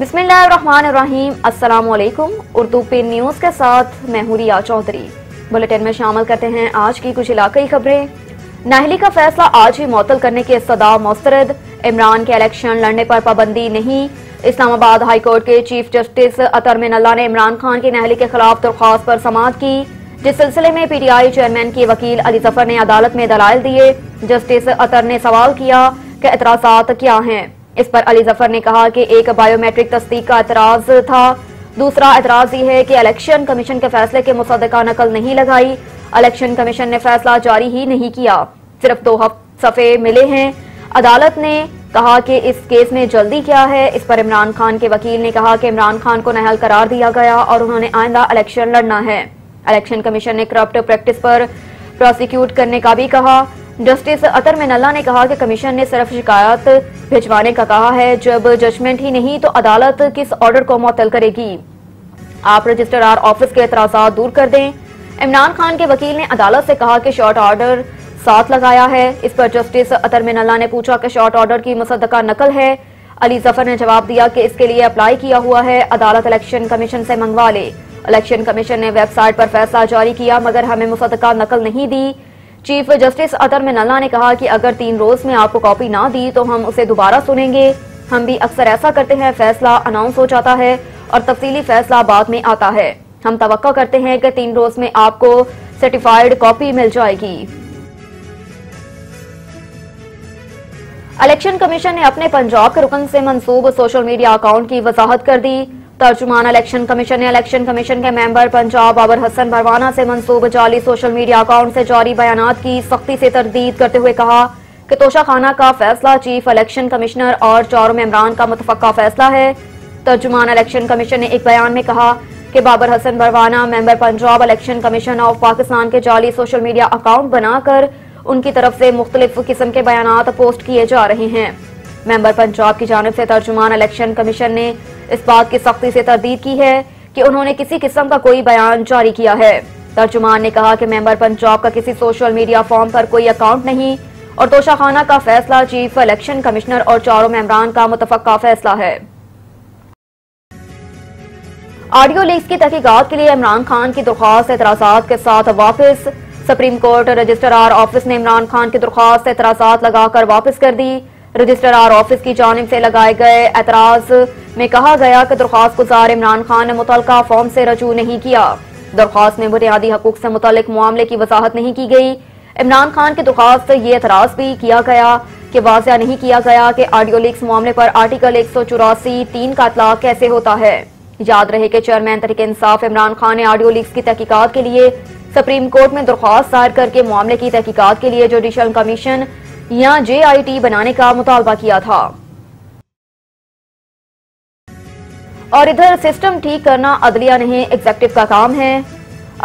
अस्सलाम वालेकुम Urdu pin news के साथ मैं हूँ रिया चौधरी। बुलेटिन में शामिल करते हैं आज की कुछ इलाकई खबरें। नाहली का फैसला आज ही मुअतल करने की सदा मुस्तरद। इमरान के इलेक्शन लड़ने पर पाबंदी नहीं। इस्लामाबाद हाई कोर्ट के चीफ जस्टिस अतर मिनल्ला ने इमरान खान की नाहली के खिलाफ दरख्वास्त पर समात की। जिस सिलसिले में पीटीआई चेयरमैन के वकील अली ज़फ़र ने अदालत में दलाल दिए, जस्टिस अतर ने सवाल किया कि एतराजात क्या हैं। इस पर अली ज़फ़र ने कहा कि एक बायोमेट्रिक तस्दीक का एतराज़ था। दूसरा एतराज़ ये है कि इलेक्शन कमीशन के फैसले के मुसदा नकल नहीं लगाई। इलेक्शन कमीशन ने फैसला जारी ही नहीं किया। सिर्फ़ दो सफ़े मिले हैं। अदालत ने कहा कि इस केस में जल्दी क्या है। इस पर इमरान खान के वकील ने कहा कि इमरान खान को नहल करार दिया गया और उन्होंने आइंदा इलेक्शन लड़ना है। इलेक्शन कमीशन ने करप्ट प्रैक्टिस पर प्रोसिक्यूट करने का भी कहा। जस्टिस अतर मिनल्ला ने कहा कि कमीशन ने सिर्फ़ शिकायत भिजवाने का कहा है। जब जजमेंट ही नहीं तो अदालत किस ऑर्डर को मुअतल करेगी? आप रजिस्ट्रार ऑफ़िस के एतराजा दूर कर दें। इमरान खान के वकील ने अदालत से कहा कि शॉर्ट ऑर्डर साथ लगाया है। इस पर जस्टिस अतर मिनल्ला ने पूछा कि शॉर्ट ऑर्डर की मुसदा नकल है। अली ज़फ़र ने जवाब दिया कि इसके लिए अप्लाई किया हुआ है। अदालत इलेक्शन कमीशन से मंगवा ले। इलेक्शन कमीशन ने वेबसाइट पर फैसला जारी किया, मगर हमें मुसदा नकल नहीं दी। चीफ जस्टिस अतर मिनल्ला ने कहा कि अगर तीन रोज में आपको कॉपी ना दी तो हम उसे दोबारा सुनेंगे। हम भी अक्सर ऐसा करते हैं, फैसला अनाउंस हो जाता है और तफसीली फैसला बाद में आता है। हम तो करते हैं कि तीन रोज में आपको सर्टिफाइड कॉपी मिल जाएगी। इलेक्शन कमीशन ने अपने पंजाब के रुकन से मंसूब सोशल मीडिया अकाउंट की वजाहत कर दी। तर्जुमान इलेक्शन कमीशन ने इलेक्शन कमीशन के मेंबर पंजाब बाबर हसन भरवाना से मंसूब जाली सोशल मीडिया अकाउंट से जारी बयान की सख्ती से तरदीद करते हुए कहा कि तोशा खाना का फैसला चीफ इलेक्शन कमिश्नर और चारों मेम्बरान का मुतफ़ा फैसला है। तर्जुमान इलेक्शन कमीशन ने एक बयान में कहा कि Babar Hasan Bharwana member Punjab election commission of Pakistan के जाली सोशल मीडिया अकाउंट बनाकर उनकी तरफ़ से मुख्तलिफ़ किस्म के बयान पोस्ट किए जा रहे हैं। मेंबर पंजाब की जानब से तर्जुमान इलेक्शन कमीशन ने इस बात की सख्ती से तरदीद की है कि उन्होंने किसी किस्म का कोई बयान जारी किया है। तर्जुमान ने कहा कि मेंबर पंजाब का किसी सोशल मीडिया फॉर्म पर कोई अकाउंट नहीं और तोशाखाना का फैसला चीफ इलेक्शन कमिश्नर और चारों मेम्बरान का मुतफ़ा फैसला है। ऑडियो लीक्स की तहकीकत के लिए इमरान खान की दरख्वास्त एतराजात के साथ वापस। सुप्रीम कोर्ट रजिस्ट्रार ऑफ़िस ने इमरान खान की दरख्वास्त एतराजात लगाकर वापस कर दी। रजिस्ट्रार ऑफ़िस की जानब से लगाए गए एतराज़ में कहा गया कि दरख्वास्त गुजार इमरान खान ने मुतल फॉर्म से रजू नहीं किया। दरख्वास्त में बुनियादी हकूक से मुतल मामले की वजाहत नहीं की गई। इमरान खान की दरख्वास्त ये एतराज़ भी किया गया कि वाजिया नहीं किया गया कि ऑडियो लीक्स मामले पर आर्टिकल एक सौ चौरासी तीन का इतलाक कैसे होता है। याद रहे कि चेयरमैन तरीके इंसाफ इमरान खान ने ऑडियो लीक्स की तहकीकात के लिए सुप्रीम कोर्ट में दरख्वास्त दायर करके मामले की तहकीकात के लिए जुडिशल कमीशन या जे आई टी बनाने का मुतालबा किया था। और इधर सिस्टम ठीक करना अदलिया नहीं एग्जेक्टिव का काम है।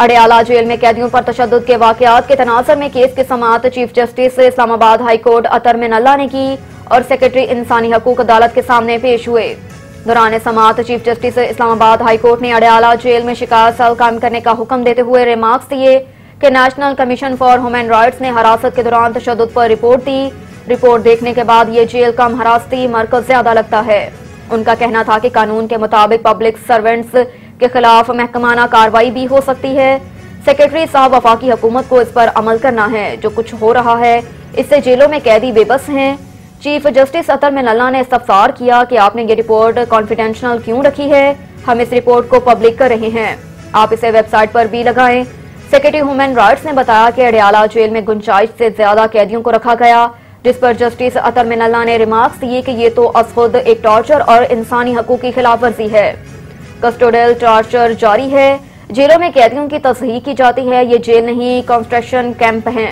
अडयाला जेल में कैदियों पर तशद के वाकत के तनासर में केस की समात chief justice Islamabad high court Athar Minallah ने की और सेक्रेटरी इंसानी हकूक अदालत के सामने पेश हुए। दौरान समात चीफ जस्टिस इस्लामाबाद हाईकोर्ट ने अडयाला जेल में शिकायत सेल कायम करने का हुक्म देते हुए रिमार्क्स दिए कि national commission for human rights ने हरासत के दौरान तशद पर रिपोर्ट दी। रिपोर्ट देखने के बाद ये जेल कम हरासती मरकज ज़्यादा लगता है। उनका कहना था कि कानून के मुताबिक पब्लिक सर्वेंट्स के खिलाफ महकमाना कार्रवाई भी हो सकती है। सेक्रेटरी साहब वफाकी हुकूमत को इस पर अमल करना है। जो कुछ हो रहा है, इससे जेलों में कैदी बेबस हैं। चीफ जस्टिस अतर मिनल्ला ने इस्तफसार किया कि आपने ये रिपोर्ट कॉन्फिडेंशियल क्यों रखी है? हम इस रिपोर्ट को पब्लिक कर रहे हैं। आप इसे वेबसाइट पर भी लगाएँ। सेक्रेटरी ह्यूमन राइट्स ने बताया कि अडियाला जेल में गुंजाइश से ज़्यादा कैदियों को रखा गया। जिस पर जस्टिस अतर मिनल्ला ने रिमार्क्स दिए कि ये तो असखुद एक टॉर्चर और इंसानी हकूक की खिलाफ वर्जी है। कस्टोडियल टॉर्चर जारी है। जेलों में कैदियों की तस्ही की जाती है। ये जेल नहीं, कंस्ट्रक्शन कैंप है।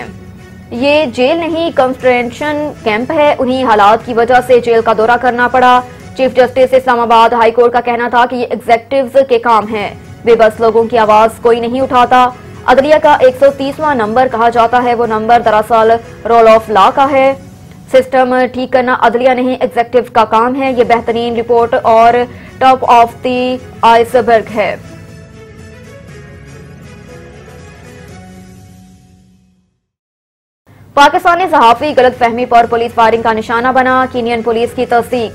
ये जेल नहीं कंस्ट्रेंशन कैंप है। उन्हीं हालात की वजह से जेल का दौरा करना पड़ा। चीफ जस्टिस इस्लामाबाद हाईकोर्ट का कहना था कि ये एग्जेक्टिव के काम है। बेबस लोगों की आवाज़ कोई नहीं उठाता। अदलिया का 130वां नंबर कहा जाता है। वो नंबर दरअसल रोल ऑफ़ लॉ का है। सिस्टम ठीक करना अदलिया नहीं एग्जेक्टिव का काम है। ये बेहतरीन रिपोर्ट और टॉप ऑफ़ दी आइसबर्ग है। पाकिस्तानी सहाफी गलत फहमी पर पुलिस फायरिंग का निशाना बना, कीनियन पुलिस की तस्दीक।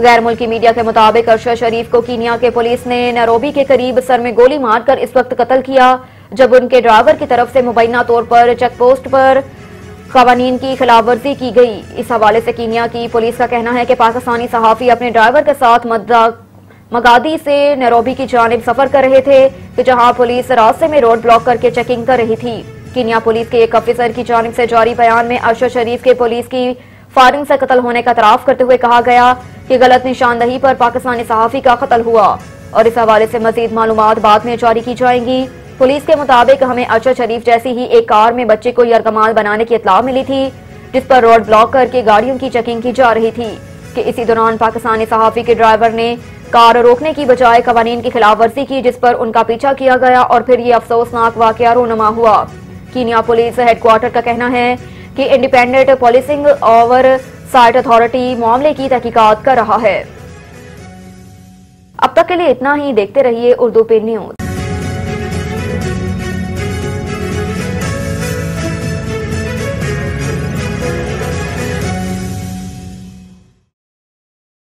गैर मुल्की मीडिया के मुताबिक अरशद शरीफ को कीनिया के पुलिस ने नैरोबी के करीब सर में गोली मारकर इस वक्त कत्ल किया, जब उनके ड्राइवर की तरफ़ से मुबैना तौर पर चेक पोस्ट पर कवानीन की खिलाफ वर्जी की गई। इस हवाले से कीनिया की पुलिस का कहना है कि पाकिस्तानी सहाफी अपने ड्राइवर के साथ मगादी से नैरोबी की जानब सफ़र कर रहे थे कि जहाँ पुलिस रास्ते में रोड ब्लॉक करके चेकिंग कर रही थी। कीनिया पुलिस के एक अफसर की जानब से जारी बयान में अरशद शरीफ के पुलिस की फायरिंग से कत्ल होने का तराफ करते हुए कहा गया कि गलत निशानदही पर पाकिस्तानी सहाफी का कत्ल हुआ। और इस हवाले से मजीद मालूम बाद में जारी की जाएँगी। पुलिस के मुताबिक हमें अरशद शरीफ जैसी ही एक कार में बच्चे को यरकमाल बनाने की इतला मिली थी, जिस पर रोड ब्लॉक करके गाड़ियों की चेकिंग की जा रही थी कि इसी दौरान पाकिस्तानी सहाफी के ड्राइवर ने कार रोकने की बजाय कवानीन की खिलाफ वर्जी की, जिस पर उनका पीछा किया गया और फिर ये अफसोसनाक वाक़ रोनमा हुआ। कीनिया पुलिस हेडक्वार्टर का कहना है कि independent policing oversight authority मामले की तहकीकात कर रहा है। अब तक के लिए इतना ही, देखते रहिए उर्दू पे न्यूज़।